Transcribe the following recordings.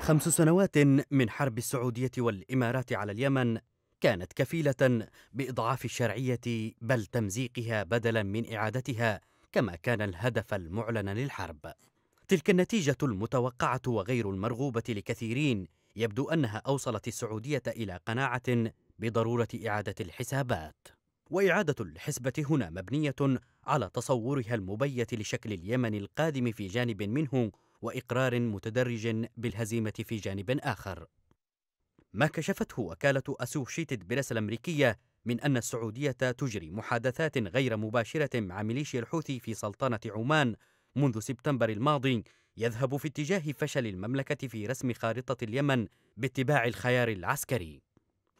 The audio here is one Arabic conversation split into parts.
خمس سنوات من حرب السعودية والإمارات على اليمن كانت كفيلة بإضعاف الشرعية بل تمزيقها بدلا من إعادتها كما كان الهدف المعلن للحرب. تلك النتيجة المتوقعة وغير المرغوبة لكثيرين يبدو أنها أوصلت السعودية إلى قناعة بضرورة إعادة الحسابات. وإعادة الحسبة هنا مبنية على تصورها المبيت لشكل اليمن القادم في جانب منه وإقرار متدرج بالهزيمة في جانب آخر. ما كشفته وكالة أسوشيتد بريس الأمريكية من أن السعودية تجري محادثات غير مباشرة مع ميليشيا الحوثي في سلطنة عمان منذ سبتمبر الماضي يذهب في اتجاه فشل المملكة في رسم خارطة اليمن باتباع الخيار العسكري.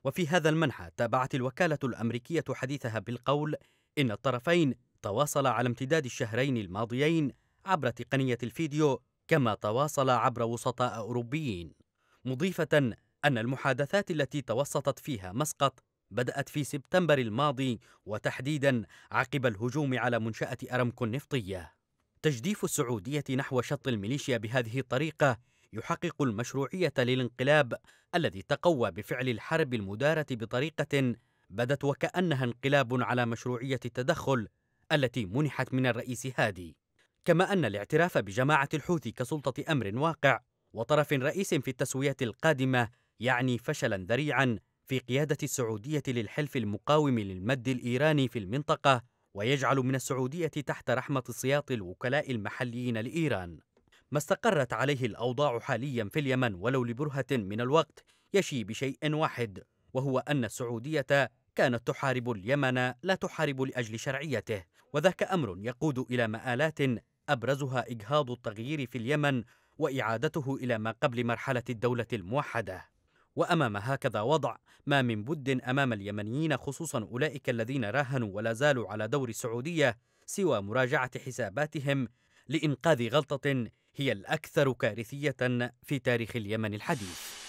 وفي هذا المنحى تابعت الوكالة الأمريكية حديثها بالقول إن الطرفين تواصلا على امتداد الشهرين الماضيين عبر تقنية الفيديو كما تواصل عبر وسطاء أوروبيين مضيفة أن المحادثات التي توسطت فيها مسقط بدأت في سبتمبر الماضي وتحديدا عقب الهجوم على منشأة أرمكو النفطية. تجديف السعودية نحو شط الميليشيا بهذه الطريقة يحقق المشروعية للانقلاب الذي تقوى بفعل الحرب المدارة بطريقة بدت وكأنها انقلاب على مشروعية التدخل التي منحت من الرئيس هادي. كما أن الاعتراف بجماعة الحوثي كسلطة أمر واقع وطرف رئيس في التسوية القادمة يعني فشلا ذريعا في قيادة السعودية للحلف المقاوم للمد الإيراني في المنطقة ويجعل من السعودية تحت رحمة سياط الوكلاء المحليين لإيران. ما استقرت عليه الأوضاع حاليا في اليمن ولو لبرهة من الوقت يشي بشيء واحد وهو أن السعودية كانت تحارب اليمن لا تحارب لأجل شرعيته وذاك أمر يقود إلى مآلات أبرزها إجهاض التغيير في اليمن وإعادته إلى ما قبل مرحلة الدولة الموحدة. وأمام هكذا وضع ما من بد أمام اليمنيين خصوصا أولئك الذين راهنوا ولا زالوا على دور السعودية سوى مراجعة حساباتهم لإنقاذ غلطة هي الأكثر كارثية في تاريخ اليمن الحديث.